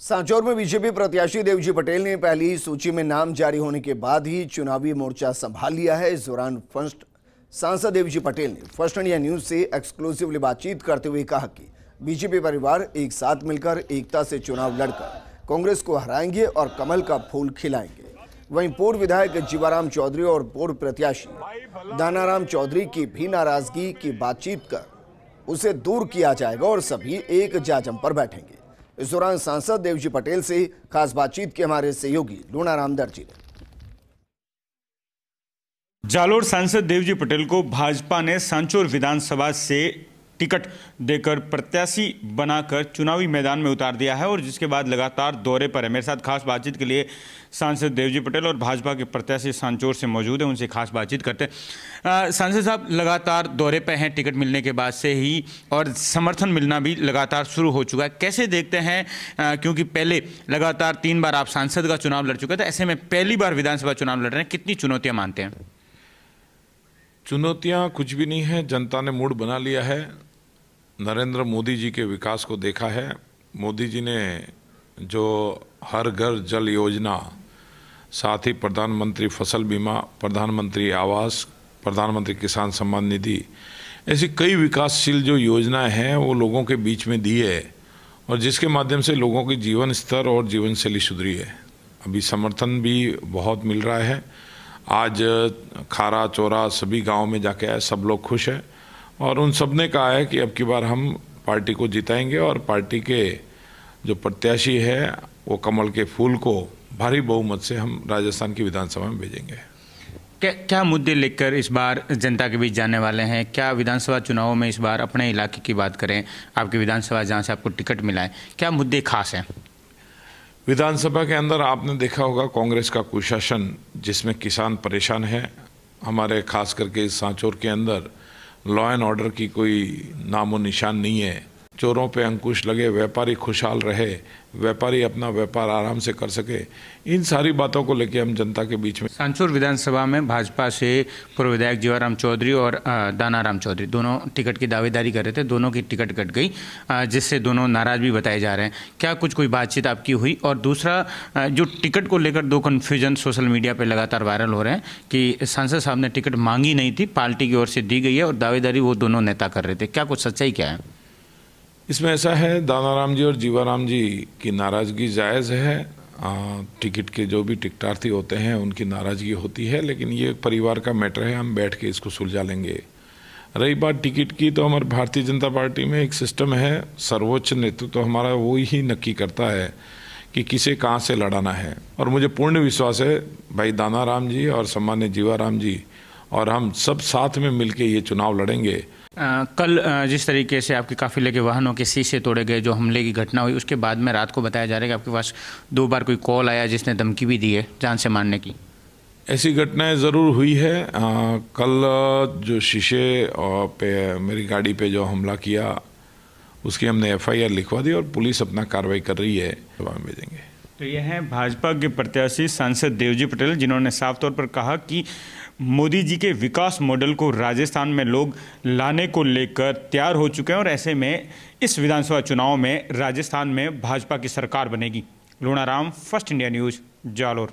सांचौर में बीजेपी प्रत्याशी देवजी पटेल ने पहली सूची में नाम जारी होने के बाद ही चुनावी मोर्चा संभाल लिया है। इस दौरान फ़र्स्ट सांसद देवजी पटेल ने फ़र्स्ट इंडिया न्यूज़ से एक्सक्लूसिवली बातचीत करते हुए कहा कि बीजेपी परिवार एक साथ मिलकर एकता से चुनाव लड़कर कांग्रेस को हराएँगे और कमल का फूल खिलाएँगे। वहीं पूर्व विधायक जीवाराम चौधरी और पूर्व प्रत्याशी दानाराम चौधरी की भी नाराज़गी की बातचीत कर उसे दूर किया जाएगा और सभी एक जाजम पर बैठेंगे। इस दौरान सांसद देवजी पटेल से खास बातचीत की हमारे सहयोगी लूणाराम दर्जी ने। जालोर सांसद देवजी पटेल को भाजपा ने सांचोर विधानसभा से टिकट देकर प्रत्याशी बनाकर चुनावी मैदान में उतार दिया है और जिसके बाद लगातार दौरे पर है। मेरे साथ खास बातचीत के लिए सांसद देवजी पटेल और भाजपा के प्रत्याशी सांचौर से मौजूद हैं। उनसे खास बातचीत करते हैं। सांसद साहब, लगातार दौरे पर हैं टिकट मिलने के बाद से ही और समर्थन मिलना भी लगातार शुरू हो चुका है। कैसे देखते हैं? क्योंकि पहले लगातार तीन बार आप सांसद का चुनाव लड़ चुके थे ऐसे में पहली बार विधानसभा चुनाव लड़ रहे हैं। कितनी चुनौतियाँ मानते हैं? चुनौतियाँ कुछ भी नहीं है। जनता ने मूड बना लिया है। नरेंद्र मोदी जी के विकास को देखा है। मोदी जी ने जो हर घर जल योजना, साथ ही प्रधानमंत्री फ़सल बीमा, प्रधानमंत्री आवास, प्रधानमंत्री किसान सम्मान निधि, ऐसी कई विकासशील जो योजनाएँ हैं, वो लोगों के बीच में दी है और जिसके माध्यम से लोगों के जीवन स्तर और जीवन शैली सुधरी है। अभी समर्थन भी बहुत मिल रहा है। आज खारा, चोरा सभी गाँव में जाके आए, सब लोग खुश हैं। और उन सबने कहा है कि अब की बार हम पार्टी को जिताएँगे और पार्टी के जो प्रत्याशी है वो कमल के फूल को भारी बहुमत से हम राजस्थान की विधानसभा में भेजेंगे। क्या क्या मुद्दे लेकर इस बार जनता के बीच जाने वाले हैं? क्या विधानसभा चुनावों में इस बार अपने इलाके की बात करें? आपकी विधानसभा जहाँ से आपको टिकट मिला है क्या मुद्दे खास हैं? विधानसभा के अंदर आपने देखा होगा कांग्रेस का कुशासन जिसमें किसान परेशान है। हमारे खास करके इस सांचौर के अंदर लॉ एंड ऑर्डर की कोई नामो निशान नहीं है। चोरों पे अंकुश लगे, व्यापारी खुशहाल रहे, व्यापारी अपना व्यापार आराम से कर सके, इन सारी बातों को लेकर हम जनता के बीच में सांचौर विधानसभा में भाजपा से पूर्व विधायक जीवाराम चौधरी और दानाराम चौधरी, दोनों टिकट की दावेदारी कर रहे थे, दोनों की टिकट कट गई जिससे दोनों नाराज़ भी बताए जा रहे हैं। क्या कुछ कोई बातचीत आपकी हुई? और दूसरा जो टिकट को लेकर दो कन्फ्यूज़न सोशल मीडिया पर लगातार वायरल हो रहे हैं कि सांसद साहब ने टिकट मांगी नहीं थी, पार्टी की ओर से दी गई है और दावेदारी वो दोनों नेता कर रहे थे। क्या कुछ सच्चाई क्या है? इसमें ऐसा है, दानाराम जी और जीवाराम जी की नाराज़गी जायज़ है। टिकट के जो भी टिकटार्थी होते हैं, उनकी नाराज़गी होती है, लेकिन ये परिवार का मैटर है, हम बैठ के इसको सुलझा लेंगे। रही बात टिकट की तो हमारे भारतीय जनता पार्टी में एक सिस्टम है, सर्वोच्च नेतृत्व तो हमारा वो ही नक्की करता है कि किसे कहाँ से लड़ाना है। और मुझे पूर्ण विश्वास है, भाई दानाराम जी और सम्मान्य जीवाराम जी और हम सब साथ में मिलके ये चुनाव लड़ेंगे। आ, कल जिस तरीके से आपके काफिले के वाहनों के शीशे तोड़े गए जो हमले की घटना हुई उसके बाद में रात को बताया जा रहा है कि आपके पास दो बार कोई कॉल आया जिसने धमकी भी दी है जान से मारने की। ऐसी घटनाएँ ज़रूर हुई है। आ, कल जो शीशे पे मेरी गाड़ी पे जो हमला किया उसकी हमने एफआईआर लिखवा दी और पुलिस अपना कार्रवाई कर रही है। भेजेंगे। तो ये हैं भाजपा के प्रत्याशी सांसद देवजी पटेल, जिन्होंने साफ़ तौर पर कहा कि मोदी जी के विकास मॉडल को राजस्थान में लोग लाने को लेकर तैयार हो चुके हैं और ऐसे में इस विधानसभा चुनाव में राजस्थान में भाजपा की सरकार बनेगी। Lunaram, first India news, Jalore.